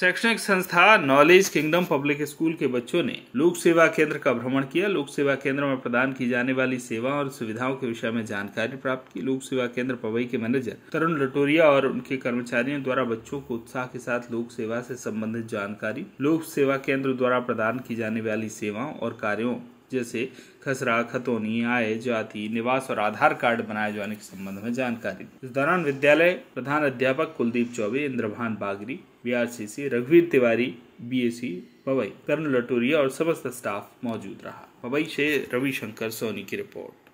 शैक्षणिक संस्था knowledge kingdom public school के बच्चों ने लोक सेवा केंद्र का भ्रमण किया। लोक सेवा केंद्र में प्रदान की जाने वाली सेवा और सुविधाओं के विषय में जानकारी प्राप्त की। लोक सेवा केंद्र पवई के मैनेजर तरुण लटोरिया और उनके कर्मचारियों द्वारा बच्चों को उत्साह के साथ लोक सेवा से संबंधित जानकारी, लोक सेवा केंद्र द्वारा प्रदान की जाने वाली सेवाओं और कार्यों जैसे खसरा, खतौनी, आय, जाति, निवास और आधार कार्ड बनाए जाने के संबंध में जानकारी दी। इस दौरान विद्यालय प्रधान अध्यापक कुलदीप चौबे, इंद्रभान बागरी बीआरसीसी रघुवीर तिवारी, बीएससी, पवई, कर्ण लटोरिया और समस्त स्टाफ मौजूद रहा। पवई से रविशंकर सोनी की रिपोर्ट।